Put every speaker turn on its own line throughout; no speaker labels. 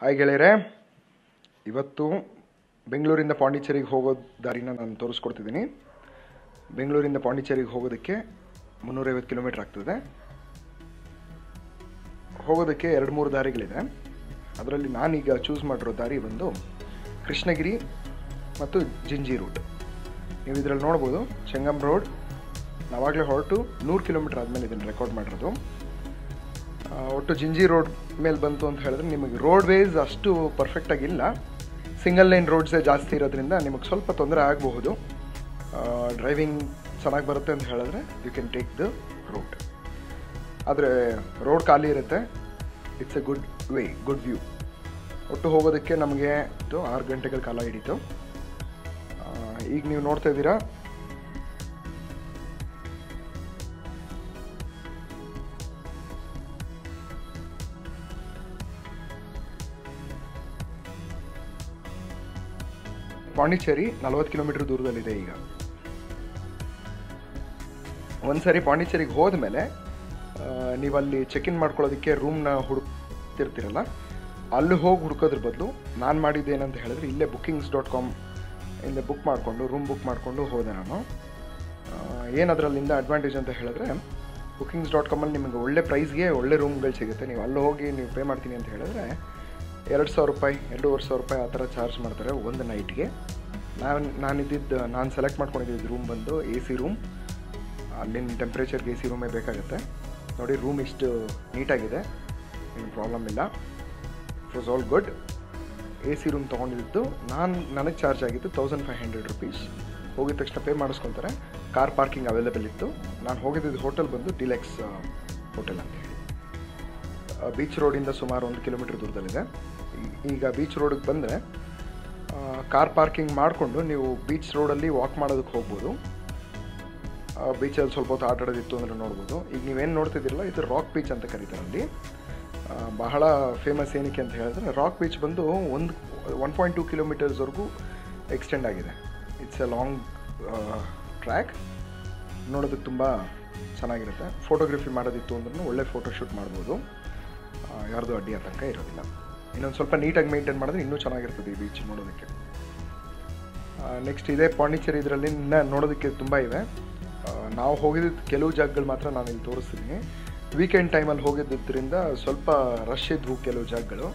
Hi ಗೆಳೆಯರೆ, ಇವತ್ತು ಬೆಂಗಳೂರಿಂದ ಪಾಂಡಿಚೇರಿಗೆ ಹೋಗೋ ದಾರಿನ ನಾನು ತೋರಿಸ್ಕೊಡ್ತಿದ್ದೀನಿ. ಬೆಂಗಳೂರಿಂದ ಪಾಂಡಿಚೇರಿಗೆ ಹೋಗೋದಕ್ಕೆ ಮುನ್ನೂರೈವತ್ತು ಕಿಲೋಮೀಟ್ರ್ ಆಗ್ತದೆ. ಹೋಗೋದಕ್ಕೆ ಎರಡು ಮೂರು ದಾರಿಗಳಿದೆ. ಅದರಲ್ಲಿ ನಾನೀಗ ಚೂಸ್ ಮಾಡಿರೋ ದಾರಿ ಬಂದು ಕೃಷ್ಣಗಿರಿ ಮತ್ತು ಜಿಂಜಿ ರೂಟ್ ನೀವು ಇದರಲ್ಲಿ ನೋಡ್ಬೋದು ಚೆಂಗಮ್ ರೋಡ್ ನಾವಾಗಲೇ ಹೊರಟು ನೂರು ಕಿಲೋಮೀಟ್ರ್ ಆದಮೇಲೆ ಇದನ್ನು ರೆಕಾರ್ಡ್ ಮಾಡಿರೋದು. ಒಟ್ಟು ಜಿಂಜಿ ರೋಡ್ ಮೇಲೆ ಬಂತು ಅಂತ ಹೇಳಿದ್ರೆ ನಿಮಗೆ ರೋಡ್ ವೇಸ್ ಅಷ್ಟು ಪರ್ಫೆಕ್ಟಾಗಿಲ್ಲ ಸಿಂಗಲ್ ಲೈನ್ ರೋಡ್ಸೇ ಜಾಸ್ತಿ ಇರೋದ್ರಿಂದ ನಿಮಗೆ ಸ್ವಲ್ಪ ತೊಂದರೆ ಆಗಬಹುದು. ಡ್ರೈವಿಂಗ್ ಚೆನ್ನಾಗಿ ಬರುತ್ತೆ ಅಂತ ಹೇಳಿದ್ರೆ you can take the road ಆದರೆ ರೋಡ್ ಖಾಲಿ ಇರುತ್ತೆ. It's a good way good view ಒಟ್ಟು ಹೋಗೋದಕ್ಕೆ ನಮಗೆ ಆರು ಗಂಟೆಗಳ ಕಾಲ ಹಿಡಿತು. ಈಗ ನೀವು ನೋಡ್ತಾ ಇದ್ದೀರಾ ಪಾಂಡಿಚೇರಿ ನಲವತ್ತು ಕಿಲೋಮೀಟರ್ ದೂರದಲ್ಲಿದೆ ಈಗ. ಒಂದ್ಸರಿ ಪಾಂಡಿಚೇರಿಗೆ ಹೋದ್ಮೇಲೆ ಮೇಲೆ ನೀವು ಅಲ್ಲಿ ಚೆಕ್ ಇನ್ ಮಾಡ್ಕೊಳ್ಳೋದಕ್ಕೆ ರೂಮ್ನ ಹುಡುಕ್ತಿರ್ತೀರಲ್ಲ, ಅಲ್ಲಿ ಹೋಗಿ ಹುಡುಕೋದ್ರ ಬದಲು ನಾನು ಮಾಡಿದ್ದೇನಂತ ಹೇಳಿದ್ರೆ ಇಲ್ಲೇ ಬುಕ್ಕಿಂಗ್ಸ್ ಡಾಟ್ ಕಾಮ್ ಇಂದ ಬುಕ್ ಮಾಡಿಕೊಂಡು ರೂಮ್ ಬುಕ್ ಮಾಡಿಕೊಂಡು ಹೋದೆ ನಾನು. ಏನು ಅದರಲ್ಲಿಂದ ಅಡ್ವಾಂಟೇಜ್ ಅಂತ ಹೇಳಿದ್ರೆ ಬುಕ್ಕಿಂಗ್ಸ್ ಡಾಟ್ ಕಾಮಲ್ಲಿ ನಿಮಗೆ ಒಳ್ಳೆ ಪ್ರೈಸ್ಗೆ ಒಳ್ಳೆ ರೂಮ್ಗಳು ಸಿಗುತ್ತೆ. ನೀವು ಅಲ್ಲಿ ಹೋಗಿ ನೀವು ಪೇ ಮಾಡ್ತೀನಿ ಅಂತ ಹೇಳಿದ್ರೆ ಎರಡು ಸಾವಿರ ರೂಪಾಯಿ, ಎರಡೂವರೆ ಸಾವಿರ ರೂಪಾಯಿ ಆ ಥರ ಚಾರ್ಜ್ ಮಾಡ್ತಾರೆ ಒಂದು ನೈಟ್ಗೆ ನಾನು, ನಾನಿದ್ದಿದ್ದು, ನಾನು ಸೆಲೆಕ್ಟ್ ಮಾಡ್ಕೊಂಡಿದ್ದು ರೂಮ್ ಬಂದು ಎ ಸಿ ರೂಮ್ ಅಲ್ಲಿನ ಟೆಂಪ್ರೇಚರ್ಗೆ ಎ ಸಿ ರೂಮೇ ಬೇಕಾಗುತ್ತೆ. ನೋಡಿ ರೂಮ್ ಇಷ್ಟು ನೀಟಾಗಿದೆ ಏನು ಪ್ರಾಬ್ಲಮ್ ಇಲ್ಲ. It was all good A C room ತೊಗೊಂಡಿದ್ದು. ನಾನು, ನನಗೆ ಚಾರ್ಜ್ ಆಗಿದ್ದು ತೌಸಂಡ್ ಫೈವ್ ಹಂಡ್ರೆಡ್ ರುಪೀಸ್ ಹೋಗಿದ ತಕ್ಷಣ ಪೇ ಮಾಡಿಸ್ಕೊಳ್ತಾರೆ ಕಾರ್ ಪಾರ್ಕಿಂಗ್ ಅವೈಲೇಬಲ್ ಇತ್ತು. ನಾನು ಹೋಗಿದ್ದಿದ್ದು ಹೋಟೆಲ್ ಬಂದು ಡಿಲೆಕ್ಸ್ ಹೋಟೆಲ್ ಅಂತ ಹೇಳಿ. ಬೀಚ್ ರೋಡಿಂದ ಸುಮಾರು ಒಂದು ಕಿಲೋಮೀಟರ್ ದೂರದಲ್ಲಿದೆ. ಈಗ ಬೀಚ್ ರೋಡಿಗೆ ಬಂದರೆ ಕಾರ್ ಪಾರ್ಕಿಂಗ್ ಮಾಡಿಕೊಂಡು ನೀವು ಬೀಚ್ ರೋಡಲ್ಲಿ ವಾಕ್ ಮಾಡೋದಕ್ಕೆ ಹೋಗ್ಬೋದು. ಬೀಚಲ್ಲಿ ಸ್ವಲ್ಪ ಹೊತ್ತು ಆಟ ಆಡೋದಿತ್ತು ಅಂದರೆ ನೋಡ್ಬೋದು. ಈಗ ನೀವೇನು ನೋಡ್ತಿದ್ದಿರಲ್ಲ, ಇದು ರಾಕ್ ಬೀಚ್ ಅಂತ ಕರೀತಾರೆ ಅಲ್ಲಿ. ಬಹಳ ಫೇಮಸ್ ಏನಕ್ಕೆ ಅಂತ ಹೇಳಿದ್ರೆ ರಾಕ್ ಬೀಚ್ ಬಂದು ಒಂದು ಒನ್ ಪಾಯಿಂಟ್ ಟೂ ಕಿಲೋಮೀಟರ್ಸ್ವರೆಗೂ ಎಕ್ಸ್ಟೆಂಡ್ ಆಗಿದೆ. ಇಟ್ಸ್ ಎ ಲಾಂಗ್ ಟ್ರ್ಯಾಕ್ ನೋಡೋದಕ್ಕೆ ತುಂಬ ಚೆನ್ನಾಗಿರುತ್ತೆ. ಫೋಟೋಗ್ರಫಿ ಮಾಡೋದಿತ್ತು ಅಂದ್ರೂ ಒಳ್ಳೆ ಫೋಟೋಶೂಟ್ ಮಾಡ್ಬೋದು. ಯಾರ್ದು ಅಡ್ಡಿ ಆತಂಕ ಇರೋದಿಲ್ಲ. ಇನ್ನೊಂದು ಸ್ವಲ್ಪ ನೀಟಾಗಿ ಮೇಂಟೈನ್ ಮಾಡಿದ್ರೆ ಇನ್ನೂ ಚೆನ್ನಾಗಿರ್ತದೆ ಈ ಬೀಚ್ ನೋಡೋದಕ್ಕೆ. ನೆಕ್ಸ್ಟ್ ಇದೇ ಪಾಂಡಿಚೇರಿ ಇದರಲ್ಲಿ ನೋಡೋದಕ್ಕೆ ತುಂಬ ಇದೆ. ನಾವು ಹೋಗಿದ್ದ ಕೆಲವು ಜಾಗಗಳು ಮಾತ್ರ ನಾನು ಇಲ್ಲಿ ತೋರಿಸ್ತೀನಿ. ವೀಕೆಂಡ್ ಟೈಮಲ್ಲಿ ಹೋಗಿದ್ದರಿಂದ ಸ್ವಲ್ಪ ರಶ್ ಇದ್ವು ಕೆಲವು ಜಾಗಗಳು.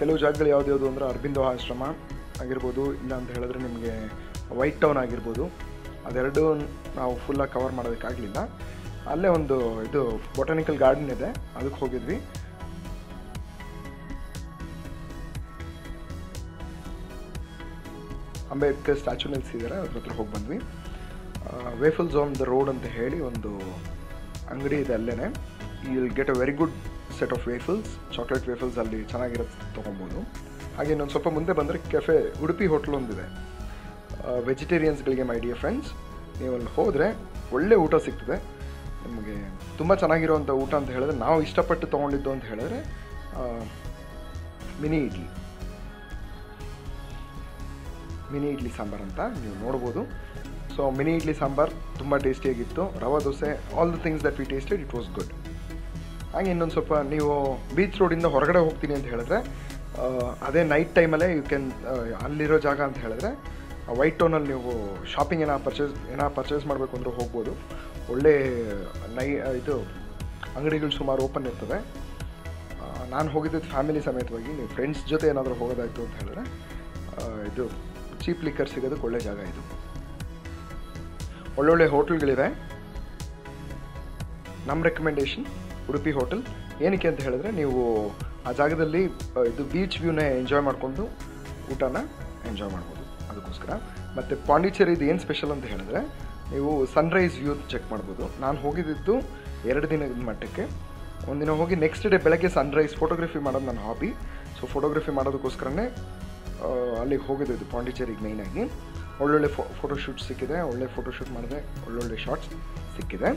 ಕೆಲವು ಜಾಗಗಳು ಯಾವ್ದ್ಯಾವುದು ಅಂದರೆ ಅರಬಿಂದೋ ಆಶ್ರಮ ಆಗಿರ್ಬೋದು, ಇಲ್ಲ ಅಂತ ಹೇಳಿದ್ರೆ ನಿಮಗೆ ವೈಟ್ ಟೌನ್ ಆಗಿರ್ಬೋದು. ಅದೆರಡು ನಾವು ಫುಲ್ಲಾಗಿ ಕವರ್ ಮಾಡೋದಕ್ಕಾಗಲಿಲ್ಲ ಅಲ್ಲೇ ಒಂದು ಇದು ಬೊಟಾನಿಕಲ್ ಗಾರ್ಡನ್ ಇದೆ. ಅದಕ್ಕೆ ಹೋಗಿದ್ವಿ. ಅಂಬೇಡ್ಕರ್ ಸ್ಟ್ಯಾಚು ನಿಲ್ಲಿಸಿದ್ದಾರೆ ಅದ್ರ ಹತ್ರ ಹೋಗಿ ಬಂದ್ವಿ. ವೇಫಲ್ಸ್ ಆನ್ ದ ರೋಡ್ ಅಂತ ಹೇಳಿ ಒಂದು ಅಂಗಡಿ ಇದೆ ಅಲ್ಲೇ will get a very good set of waffles chocolate waffles ಅಲ್ಲಿ ಚೆನ್ನಾಗಿರೋದು ತೊಗೊಬೋದು. ಹಾಗೆ ಇನ್ನೊಂದು ಸ್ವಲ್ಪ ಮುಂದೆ ಬಂದರೆ ಕೆಫೆ ಉಡುಪಿ ಹೋಟ್ಲ್ ಒಂದಿದೆ. ವೆಜಿಟೇರಿಯನ್ಸ್ಗಳಿಗೆ ಮೈ ಡಿಯರ್ ಫ್ರೆಂಡ್ಸ್ ನೀವು ಅಲ್ಲಿ ಹೋದರೆ ಒಳ್ಳೆ ಊಟ ಸಿಗ್ತದೆ. ನಿಮಗೆ ತುಂಬ ಚೆನ್ನಾಗಿರೋವಂಥ ಊಟ ಅಂತ ಹೇಳಿದ್ರೆ, ನಾವು ಇಷ್ಟಪಟ್ಟು ತೊಗೊಂಡಿದ್ದು ಅಂತ ಹೇಳಿದ್ರೆ ಮಿನಿ ಇಡ್ಲಿ. ಮಿನಿ ಇಡ್ಲಿ ಸಾಂಬಾರ್ ಅಂತ ನೀವು ನೋಡ್ಬೋದು. ಸೊ ಮಿನಿ ಇಡ್ಲಿ ಸಾಂಬಾರ್ ತುಂಬ ಟೇಸ್ಟಿಯಾಗಿತ್ತು. Rava, dosa all the things that we tasted it was good ಹಾಗೆ ಇನ್ನೊಂದು ಸ್ವಲ್ಪ ನೀವು ಬೀಚ್ ರೋಡಿಂದ ಹೊರಗಡೆ ಹೋಗ್ತೀನಿ ಅಂತ ಹೇಳಿದ್ರೆ ಅದೇ ನೈಟ್ ಟೈಮಲ್ಲೇ ಯು ಕ್ಯಾನ್ ಅಲ್ಲಿರೋ ಜಾಗ ಅಂತ ಹೇಳಿದ್ರೆ ವೈಟ್ ಟೌನಲ್ಲಿ ನೀವು ಶಾಪಿಂಗ್ ಏನೋ ಪರ್ಚೇಸ್ ಏನೋ ಪರ್ಚೇಸ್ ಮಾಡಬೇಕು ಅಂದ್ರೆ ಹೋಗ್ಬೋದು. ಒಳ್ಳೆ, ನೈ ಇದು ಅಂಗಡಿಗಳು ಸುಮಾರು ಓಪನ್ ಇರ್ತದೆ ನಾನು ಹೋಗಿದ್ದು ಫ್ಯಾಮಿಲಿ ಸಮೇತವಾಗಿ, ನೀವು ಫ್ರೆಂಡ್ಸ್ ಜೊತೆ ಏನಾದರೂ ಹೋಗೋದಾಯಿತು ಅಂತ ಹೇಳಿದ್ರೆ ಇದು ಚೀಪ್ ಲಿಕ್ಕರ್ ಸಿಗೋದಕ್ಕೆ ಒಳ್ಳೆ ಜಾಗ ಇದು. ಒಳ್ಳೊಳ್ಳೆ ಹೋಟೆಲ್ಗಳಿವೆ. ನಮ್ಮ ರೆಕಮೆಂಡೇಶನ್ ಉಡುಪಿ ಹೋಟೆಲ್. ಏನಕ್ಕೆ ಅಂತ ಹೇಳಿದ್ರೆ ನೀವು ಆ ಜಾಗದಲ್ಲಿ ಇದು ಬೀಚ್ ವ್ಯೂನ ಎಂಜಾಯ್ ಮಾಡಿಕೊಂಡು ಊಟನ ಎಂಜಾಯ್ ಮಾಡ್ಬೋದು. ಅದಕ್ಕೋಸ್ಕರ. ಮತ್ತು ಪಾಂಡಿಚೇರಿದು ಏನು ಸ್ಪೆಷಲ್ ಅಂತ ಹೇಳಿದ್ರೆ, ನೀವು ಸನ್ರೈಸ್ ವ್ಯೂ ಚೆಕ್ ಮಾಡ್ಬೋದು. ನಾನು ಹೋಗಿದ್ದು ಎರಡು ದಿನದ ಮಟ್ಟಕ್ಕೆ. ಒಂದಿನ ಹೋಗಿ ನೆಕ್ಸ್ಟ್ ಡೇ ಬೆಳಗ್ಗೆ ಸನ್ರೈಸ್ ಫೋಟೋಗ್ರಫಿ ಮಾಡೋದು ನನ್ನ ಹಾಬಿ ಸೊ ಫೋಟೋಗ್ರಫಿ ಮಾಡೋದಕ್ಕೋಸ್ಕರನೇ ಅಲ್ಲಿಗೆ ಹೋಗಿದ್ದು ಪಾಂಡಿಚೇರಿಗೆ ಮೇಯ್ನಾಗಿ ಒಳ್ಳೊಳ್ಳೆ ಫೋ ಫೋಟೋಶೂಟ್ ಸಿಕ್ಕಿದೆ. ಒಳ್ಳೆ ಫೋಟೋಶೂಟ್ ಮಾಡಿದೆ. ಒಳ್ಳೊಳ್ಳೆ ಶಾರ್ಟ್ಸ್ ಸಿಕ್ಕಿದೆ.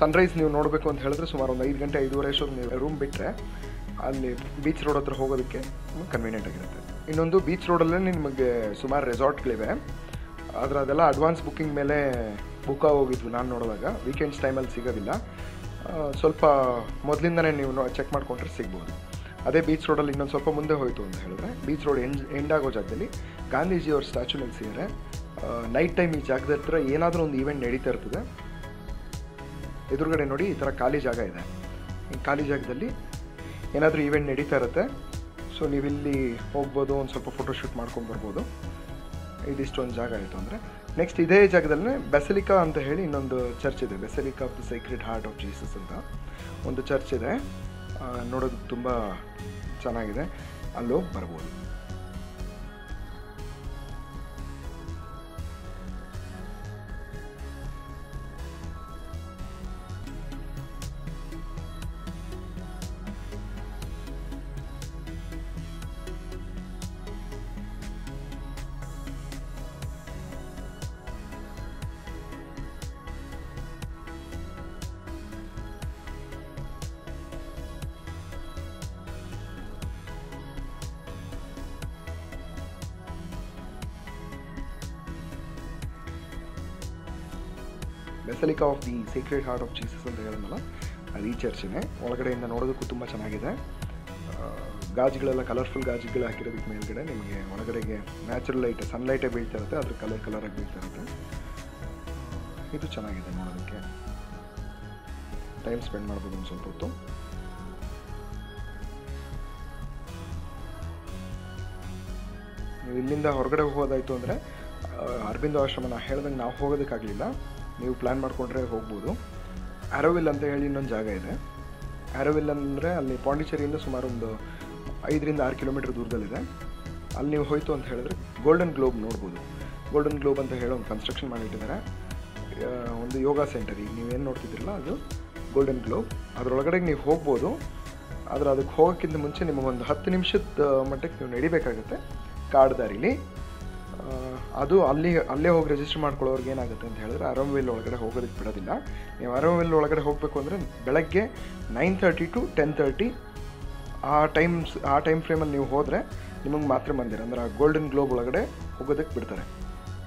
ಸನ್ರೈಸ್ ನೀವು ನೋಡಬೇಕು ಅಂತ ಹೇಳಿದ್ರೆ ಸುಮಾರು ಒಂದು ಐದು ಗಂಟೆ, ಐದೂವರೆ ಅಷ್ಟೊತ್ತು ನೀವು ರೂಮ್ ಬಿಟ್ಟರೆ ಅಲ್ಲಿ ಬೀಚ್ ರೋಡ್ ಹತ್ರ ಹೋಗೋದಕ್ಕೆ ಕನ್ವೀನಿಯೆಂಟ್ ಆಗಿರುತ್ತೆ. ಇನ್ನೊಂದು ಬೀಚ್ ರೋಡಲ್ಲೇ ನಿಮಗೆ ಸುಮಾರು ರೆಸಾರ್ಟ್ಗಳಿವೆ ಆದರೆ ಅದೆಲ್ಲ ಅಡ್ವಾನ್ಸ್ ಬುಕ್ಕಿಂಗ್ ಮೇಲೆ ಬುಕ್ ಆಗೋಗಿದ್ವಿ ನಾನು ನೋಡಿದಾಗ. ವೀಕೆಂಡ್ಸ್ ಟೈಮಲ್ಲಿ ಸಿಗೋದಿಲ್ಲ. ಸ್ವಲ್ಪ ಮೊದಲಿಂದನೇ ನೀವು ಚೆಕ್ ಮಾಡಿಕೊಂಡ್ರೆ ಸಿಗ್ಬೋದು. ಅದೇ ಬೀಚ್ ರೋಡಲ್ಲಿ ಇನ್ನೊಂದು ಸ್ವಲ್ಪ ಮುಂದೆ ಹೋಯಿತು ಅಂತ ಹೇಳಿದ್ರೆ ಬೀಚ್ ರೋಡ್ ಎಂಡ್ ಎಂಡ್ ಆಗೋ ಜಾಗದಲ್ಲಿ ಗಾಂಧೀಜಿಯವ್ರ ಸ್ಟ್ಯಾಚು ನಿಲ್ಸಿದ್ದಾರೆ. ನೈಟ್ ಟೈಮ್ ಈ ಜಾಗದ ಹತ್ರ ಏನಾದರೂ ಒಂದು ಈವೆಂಟ್ ನಡೀತಾ ಇರ್ತದೆ. ಎದುರುಗಡೆ ನೋಡಿ ಈ ಥರ ಖಾಲಿ ಜಾಗ ಇದೆ. ಈ ಖಾಲಿ ಜಾಗದಲ್ಲಿ ಏನಾದರೂ ಈವೆಂಟ್ ನಡೀತಾ ಇರುತ್ತೆ. ಸೊ ನೀವಿಲ್ಲಿ ಹೋಗ್ಬೋದು, ಒಂದು ಸ್ವಲ್ಪ ಫೋಟೋಶೂಟ್ ಮಾಡ್ಕೊಂಡು ಬರ್ಬೋದು. ಇದಿಷ್ಟೊಂದು ಜಾಗ ಆಯಿತು ಅಂದರೆ. ನೆಕ್ಸ್ಟ್ ಇದೇ ಜಾಗದಲ್ಲೇ ಬೆಸಲಿಕಾ ಅಂತ ಹೇಳಿ ಇನ್ನೊಂದು ಚರ್ಚ್ ಇದೆ. Basilica of the secret heart of Jesus ಅಂತ. ಒಂದು ಚರ್ಚ್ ಇದೆ. ನೋಡೋದಕ್ಕೆ ತುಂಬ ಚೆನ್ನಾಗಿದೆ. ಅಲ್ಲೋಗಿ ಬರ್ಬೋದು. Basilica of the secret heart of Jesus ಅಂತ ಹೇಳಿದ್ನಲ್ಲ ಅದು ಈ ಚರ್ಚಿನೇ. ಒಳಗಡೆಯಿಂದ ನೋಡೋದಕ್ಕೂ ತುಂಬ ಚೆನ್ನಾಗಿದೆ. ಗಾಜುಗಳೆಲ್ಲ ಕಲರ್ಫುಲ್ ಗಾಜುಗಳು ಹಾಕಿರೋದಕ್ಕೆ ಮೇಲ್ಗಡೆ ನಿಮಗೆ ಒಳಗಡೆಗೆ ನ್ಯಾಚುರಲ್ ಲೈಟ್ ಸನ್ಲೈಟೇ ಬೀಳ್ತಾ ಇರುತ್ತೆ ಅದ್ರ ಕಲರ್ ಕಲರಾಗಿ ಬೀಳ್ತಾ ಇರುತ್ತೆ ಇದು ಚೆನ್ನಾಗಿದೆ ನೋಡೋದಕ್ಕೆ. ಟೈಮ್ ಸ್ಪೆಂಡ್ ಮಾಡ್ಬೋದು ಒಂದು ಸ್ವಲ್ಪ ಹೊತ್ತು. ನೀವು ಇಲ್ಲಿಂದ ಹೊರಗಡೆ ಹೋಗೋದಾಯಿತು ಅಂದರೆ ಅರವಿಂದ ಆಶ್ರಮನ ಹೇಳ್ದಂಗೆ ನಾವು ಹೋಗೋದಕ್ಕಾಗಲಿಲ್ಲ. ನೀವು ಪ್ಲ್ಯಾನ್ ಮಾಡಿಕೊಂಡ್ರೆ ಹೋಗ್ಬೋದು. ಆರೋವಿಲ್ ಅಂತ ಹೇಳಿ ಇನ್ನೊಂದು ಜಾಗ ಇದೆ. ಆರೋವಿಲ್ ಅಂದರೆ ಅಲ್ಲಿ ಪಾಂಡಿಚೇರಿಯಿಂದ ಸುಮಾರು ಒಂದು ಐದರಿಂದ ಆರು ಕಿಲೋಮೀಟರ್ ದೂರದಲ್ಲಿದೆ. ಅಲ್ಲಿ ನೀವು ಹೋಯಿತು ಅಂತ ಹೇಳಿದ್ರೆ ಗೋಲ್ಡನ್ ಗ್ಲೋಬ್ ನೋಡ್ಬೋದು. ಗೋಲ್ಡನ್ ಗ್ಲೋಬ್ ಅಂತ ಹೇಳಿ ಒಂದು ಕನ್ಸ್ಟ್ರಕ್ಷನ್ ಮಾಡಿಟ್ಟಿದ್ದಾರೆ. ಒಂದು ಯೋಗ ಸೆಂಟರ್ ಈಗ ನೀವೇನು ನೋಡ್ತಿದ್ದೀರಲ್ಲ ಅದು ಗೋಲ್ಡನ್ ಗ್ಲೋಬ್ ಅದರೊಳಗಡೆ ನೀವು ಹೋಗ್ಬೋದು. ಆದರೆ ಅದಕ್ಕೆ ಹೋಗೋಕ್ಕಿಂತ ಮುಂಚೆ ನಿಮಗೊಂದು ಹತ್ತು ನಿಮಿಷದ ಮಟ್ಟಕ್ಕೆ ನೀವು ನಡಿಬೇಕಾಗುತ್ತೆ. ಕಾಡು ದಾರಿಲಿ ಆ, ಅದು ಅಲ್ಲಿ, ಅಲ್ಲೇ ಹೋಗಿ ರಿಜಿಸ್ಟರ್ ಮಾಡ್ಕೊಳ್ಳೋರ್ಗೆ ಏನಾಗುತ್ತೆ ಅಂತ ಹೇಳಿದ್ರೆ ಅರಮವೆಲ್ ಒಳಗಡೆ ಹೋಗೋದಕ್ಕೆ ಬಿಡೋದಿಲ್ಲ. ನೀವು ಅರಮವೆಲ್ ಒಳಗಡೆ ಹೋಗಬೇಕು ಅಂದರೆ ಬೆಳಗ್ಗೆ nine thirty to ten thirty ಆ ಟೈಮ್ಸ್ ಆ ಟೈಮ್ ಫ್ರೇಮಲ್ಲಿ ನೀವು ಹೋದರೆ ನಿಮಗೆ ಮಾತ್ರ ಮಂದಿರ, ಅಂದರೆ ಆ ಗೋಲ್ಡನ್ ಗ್ಲೋಬ್ ಒಳಗಡೆ ಹೋಗೋದಕ್ಕೆ ಬಿಡ್ತಾರೆ.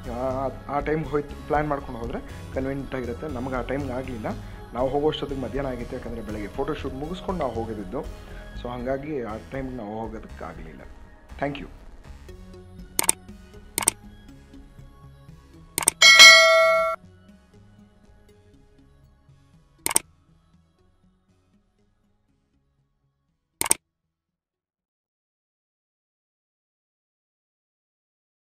ಆ- ಟೈಮ್ಗೆ ಟೈಮ್ ಹೋಯ್ತು ಪ್ಲ್ಯಾನ್ ಮಾಡ್ಕೊಂಡು ಹೋದರೆ ಕನ್ವೀನಿಯಂಟ್ ಆಗಿರುತ್ತೆ. ನಮಗೆ ಆ ಟೈಮ್ಗೆ ಆಗಲಿಲ್ಲ. ನಾವು ಹೋಗೋಷ್ಟೊತ್ತಿಗೆ ಮಧ್ಯಾಹ್ನ ಆಗಿತ್ತು, ಯಾಕಂದರೆ ಬೆಳಗ್ಗೆ ಫೋಟೋಶೂಟ್ ಮುಗಿಸ್ಕೊಂಡು ನಾವು ಹೋಗೋದಿದ್ದು ಸೊ ಹಾಗಾಗಿ ಆ ಟೈಮ್ಗೆ ನಾವು ಹೋಗೋದಕ್ಕೆ ಆಗಲಿಲ್ಲ ಥ್ಯಾಂಕ್ ಯು